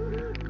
Oh,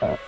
あっ。